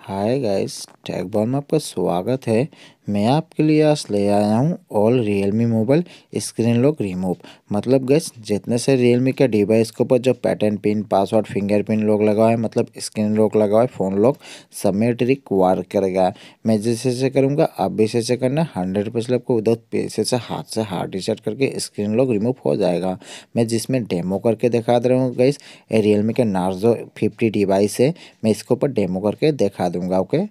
Hi guys tag ball में आपका स्वागत है। मैं आपके लिए आज ले आया हूँ all Realme mobile screen lock remove मतलब गैस जितने से रियलमी के डिवाइस के ऊपर जो pattern pin password finger fingerprint lock लगा है मतलब स्क्रीन लॉक लगा है फ़ोन लॉक सब में ट्रिक वर्क करेगा मैं जैसे जैसे करूँगा, आप भी जैसे करना हंड्रेड परसेंट आपको विदाउट पैसे से, हाथ से हार्ड रिसेट करके स्क्रीन लॉक रिमूव हो जाएगा। मैं जिसमें डेमो करके दिखा दे रहा हूँ गैस रियलमी के नार्जो फिफ्टी डिवाइस है, मैं इसके ऊपर डेमो करके दिखा दूँगा ओके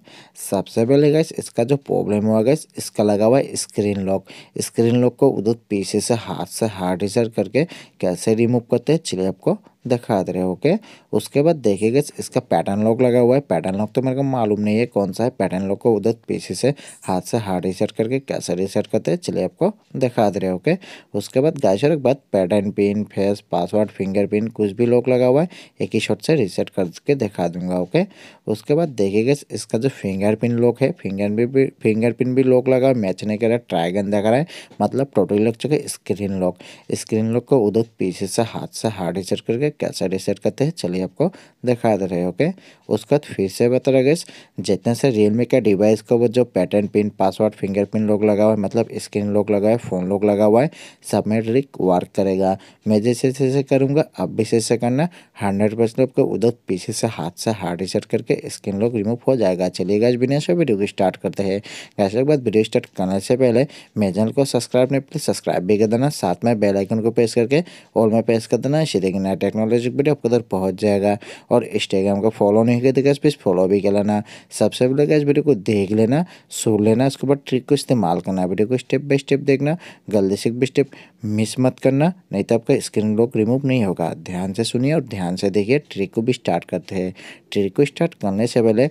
सबसे पहले गैस इसका जो प्रॉब्लम हुआ गैस इसका लगा हुआ है स्क्रीन लॉक स्क्रीन लॉक को उधर पीछे से हाथ से हार्ड रिज़र्व करके कैसे रिमूव करते हैं चलिए आपको दिखा दे रहे हो ओके उसके बाद देखिएगा, इसका पैटर्न लॉक लगा हुआ है। पैटर्न लॉक तो मेरे को मालूम नहीं है कौन सा है। पैटर्न लॉक को उधर पीछे से हाथ से हार्ड रिसेट करके कैसे रिसेट करते हैं, चलिए आपको दिखा दे रहे हो ओके उसके बाद गाइसर के बाद pattern pin face password finger pin कुछ भी लॉक लगा हुआ है, एक ही शॉट से रिसेट करके दिखा दूँगा ओके उसके बाद देखिएगा, इसका जो फिंगर पिन लॉक है फिंगर भी फिंगर पिन भी लॉक लगा हुआ मैच नहीं कर रहा ट्राइगन दिखा रहा है। मतलब टोटली लग चुका है स्क्रीन लॉक स्क्रीन लॉक को उधर पीछे से हाथ से हार्ड रिसेट करके कैसे रिसेट करते हैं, चलिए आपको दिखा दे रहे ओके उसके बाद फिर से बता रहा गैस जितने से रियलमी का डिवाइस का वो जो pattern pin password fingerprint lock लगा हुआ है मतलब स्क्रीन लॉक लगा है फ़ोन लॉक लगा हुआ है, सब में ट्रिक वर्क करेगा। मैं जैसे जैसे करूँगा, अब भी जैसे करना हंड्रेड परसेंट आपको उधर पीछे से हाथ से हार्ड रिसेट करके स्क्रीन लॉक रिमूव हो जाएगा। चलिए गैस बिना से वीडियो को स्टार्ट करते हैं। गैस के बाद वीडियो स्टार्ट करने से पहले मेरे चैनल को सब्सक्राइब नहीं प्लीज़ सब्सक्राइब भी कर देना, साथ में बेल आइकन को प्रेस करके ऑल में प्रेस कर देना इसी देखिए नया टेक्नोलॉजी वीडियो आपको उधर पहुँच जाएगा और इंस्टाग्राम को फॉलो नहीं करते गए प्लीज़ फॉलो भी कर लेना। सबसे पहले गैस वीडियो को देख लेना, सुन लेना उसके बाद ट्रिक को इस्तेमाल करना वीडियो को स्टेप बाई स्टेप देखना, गलती से भी स्टेप मिस मत करना, नहीं तो आपका स्क्रीन लॉक रिमूव नहीं होगा। ध्यान से सुनिए और ध्यान से देखिए ट्रिक को भी स्टार्ट करते हैं। ट्रिक को स्टार्ट करने से पहले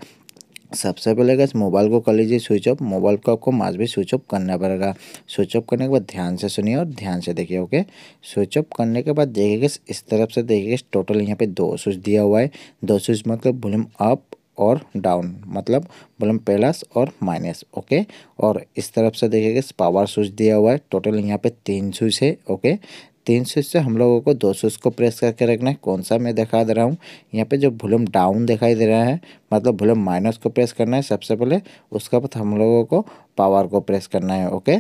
सबसे पहले गैस मोबाइल को कर लीजिए स्विच ऑफ़ मोबाइल को आपको माज भी स्विच ऑफ़ करना पड़ेगा। स्विच ऑफ़ करने के बाद ध्यान से सुनिए और ध्यान से देखिए ओके स्विच ऑफ़ करने के बाद देखिए इस तरफ़ से देखिए टोटल यहाँ पे दो स्विच दिया हुआ है। दो स्विच मतलब वॉल्यूम अप और डाउन मतलब वॉल्यूम प्लस और माइनस ओके और इस तरफ़ से देखिएगा पावर स्विच दिया हुआ है। टोटल यहाँ पे तीन स्विच है ओके तीन स्विच से हम लोगों को दो स्विच को प्रेस करके रखना है। कौन सा मैं दिखा दे रहा हूँ? यहाँ पे जो वॉल्यूम डाउन दिखाई दे रहा है मतलब वॉल्यूम माइनस को प्रेस करना है सबसे पहले, उसके बाद हम लोगों को पावर को प्रेस करना है, ओके?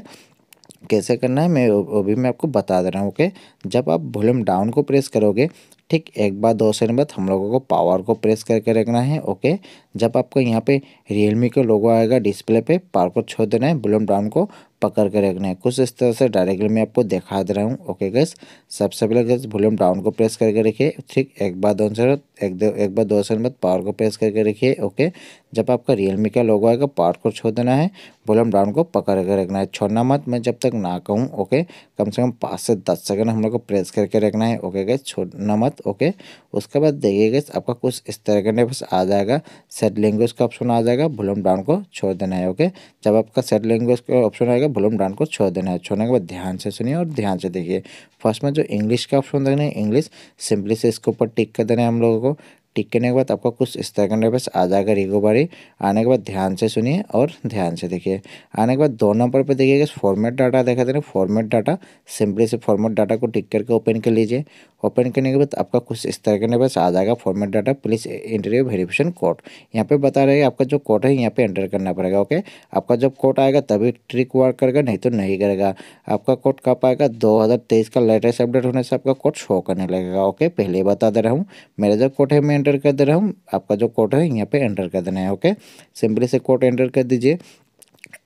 कैसे करना है? मैं वो भी मैं आपको बता दे रहा हूँ, ओके? जब आप वॉल्यूम डाउन को प्रेस करोगे ठीक एक बार, दो सेकंड बाद हम लोगों को पावर को प्रेस करके रखना है ओके जब आपको यहाँ पे रियलमी का लोगो आएगा डिस्प्ले पे पावर को छोड़ देना है वॉल्यूम डाउन को पकड़ के रखना है। कुछ इस तरह से डायरेक्टली मैं आपको दिखा दे रहा हूँ ओके गैस सबसे पहले गैस वॉल्यूम डाउन को प्रेस करके रखिए, ठीक? एक बार, दो से एक दो, एक बार, दो सेकंड बाद पावर को प्रेस करके रखिए ओके जब आपका रियलमी का लोगो आएगा पावर को छोड़ देना है वॉल्यूम डाउन को पकड़ के रखना है। छोड़ना मत, मैं जब तक ना कहूँ ओके कम से कम पाँच से दस सेकेंड हम लोग को प्रेस करके रखना है ओके गैस छोड़ना मत। ओके? उसके बाद देखिए गैस आपका कुछ इस तरह करने बस आ जाएगा सेट लैंग्वेज का ऑप्शन आ जाएगा वॉल्यूम डाउन को छोड़ देना है, ओके? जब आपका सेट लैंग्वेज का ऑप्शन आएगा वॉल्यूम डाउन को छोड़ देना है, छोड़ने के बाद ध्यान से सुनिए और ध्यान से देखिए। फ़र्स्ट में जो इंग्लिश का ऑप्शन देना है इंग्लिश सिंपली से इसके ऊपर टिक कर देना है हम लोगों को। टिक करने के बाद आपका कुछ इस तरह का बस आ जाएगा रिगो बारी आने के बाद ध्यान से सुनिए और ध्यान से देखिए। आने के बाद दो नंबर पर देखिएगा फॉर्मेट डाटा देखा देना फॉर्मेट डाटा सिंपली से फॉर्मेट डाटा को टिक करके ओपन कर लीजिए। ओपन करने के बाद आपका कुछ इस तरह का बस आ जाएगा format data please interview verification code यहाँ पे बता रहे हैं आपका जो कोड है, यहाँ पे एंटर करना पड़ेगा ओके आपका जब कोड आएगा, तभी ट्रिक वर्क करेगा, नहीं तो नहीं करेगा। आपका कोड कब आएगा? दो हज़ार तेईस का लेटेस्ट अपडेट होने से आपका कोड शो करने लगेगा ओके पहले बता दे रहा हूँ। मेरा जो कोड है, मैं एंटर कर दे रहा हूँ। आपका जो कोड है, यहाँ पे एंटर कर देना है ओके सिंपली से कोड एंटर कर दीजिए।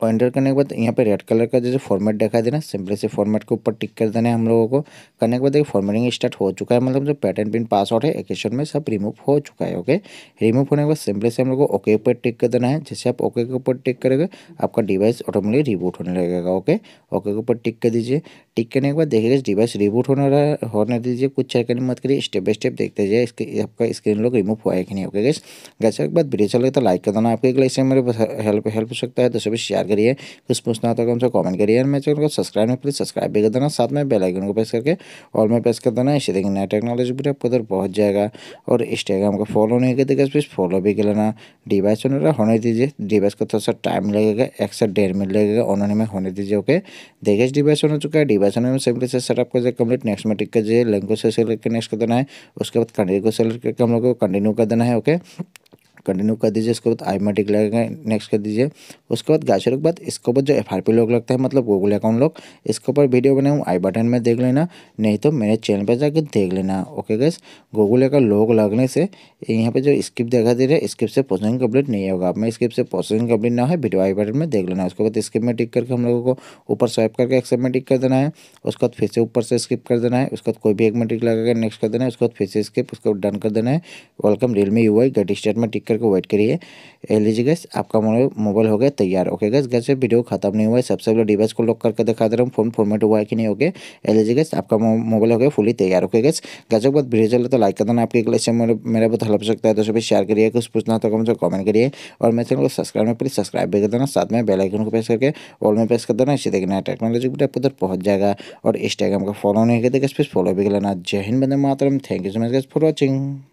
और एंटर करने के बाद यहाँ पे रेड कलर का जैसे फॉर्मेट दिखाई देना सिंपली से फॉर्मेट के ऊपर टिक कर देना है हम लोगों को। करने के बाद देखिए फॉर्मेटिंग स्टार्ट हो चुका है मतलब जो पैटर्न पिन पासवर्ड है एकेशन में सब रिमूव हो चुका है ओके रिमूव होने के बाद सिंपली से हम लोग को ओके ऊपर टिक कर देना है। जैसे आप ओके के ऊपर टिक करेंगे, आपका डिवाइस ऑटोमेटिक रिबूट होने लगेगा ओके ओके के ऊपर टिक कर दीजिए। टिक करने के बाद देखिएगा डिवाइस रिबूट होने होने दीजिए, कुछ चेक मत करिए स्टेप बाय स्टेप देखते जाइए, इसके, आपका स्क्रीन लोग रिमूव हुआ है कि नहीं ओके गैस गैस के बाद वीडियो चल तो लाइक कर देना। आपके लिए मेरे हेल्प हेल्प हो सकता है तो सभी शेयर करिए। कुछ पूछना होता है हमसे कमेंट करिए मेरे चैनल को सब्सक्राइब में प्लीज़ सब्सक्राइब भी कर देना, साथ में बेल आइकन को प्रेस करके और में प्रेस कर देना, इसी देखिए नया टेक्नोलॉजी भी आपको उधर पहुँच जाएगा। और इंस्टाग्राम को फॉलो नहीं करते प्लीज़ फॉलो भी कर लेना। डिवाइस होने होने दीजिए। डिवाइस को थोड़ा सा टाइम लगेगा, एक से डेढ़ मिनट लगेगा ऑन होने में होने दीजिए ओके देखिए डिवाइस होने चुका है। डिवाइस होने में सिंपली से सेटअप कर कंप्लीट नेक्स्ट में टिक कर को से सेलेक्ट कर नेक्स्ट कर देना है। उसके बाद कंटिन्यू को सेलेक्ट करके हम लोग को कंटिन्यू कर देना है ओके कंटिन्यू कर दीजिए, उसके बाद आई में टिक लगेगा नेक्स्ट कर दीजिए। उसके बाद गाजर के बाद इसके ऊपर जो एफ़ लोग लगता है मतलब गूगल अकाउंट लोग, इसके ऊपर वीडियो बनाए आई बटन में देख लेना, नहीं तो मेरे चैनल पर जाकर देख लेना। ओके गैस गूगल का लोग लगने से, यहाँ पे जो स्किप देखा दे रहा है स्किप से प्रोसेसिंग कंप्लीट नहीं होगा। आप स्किप से प्रोसेसिंग कंप्लीट ना है वीडियो आई बटन में देख लेना। उसके बाद स्किप में टिक करके हम लोगों को ऊपर स्वाइप करके एक्सेप्ट में टिक कर देना है। उसके बाद फिर से ऊपर से स्किप कर देना है। उसके बाद कोई भी एक में टिक लगा नेक्स्ट कर देना है। उसके बाद फिर से स्किप उसको डन कर देना है। Welcome Realme U I get start में टिक करके वेट करिए। लीजिए गैस आपका मोबाइल हो गया, तैयार। ओके गैस गैस वीडियो खत्म नहीं हुआ है। सबसे पहले डिवाइस को लॉक करके दिखा दे रहा हूँ फ़ोन फॉर्मेट हुआ है कि नहीं गया। लीजिए गैस आपका मोबाइल हो गया फुली तैयार। ओके गैस गैस के बाद वीडियो चले तो लाइक कर देना। आपके क्लास मेरा बहुत हेल्प सकता है तो सभी शेयर करिए। कुछ पूछना तो कमेंट कमेंट करिए। और मेरे चैनल को सब्सक्राइब में प्लीज़ सब्सक्राइब भी कर देना। साथ में बेलाइकन को प्रेस करके ऑल में प्रेस कर देना। इसी देखना टेक्नोलॉजी भी आप उधर पहुँच जाएगा। और इंस्टाग्राम का फॉलो नहीं करते फॉलो भी कर लेना Jai Hind Vande Mataram. Thank you so much guys for watching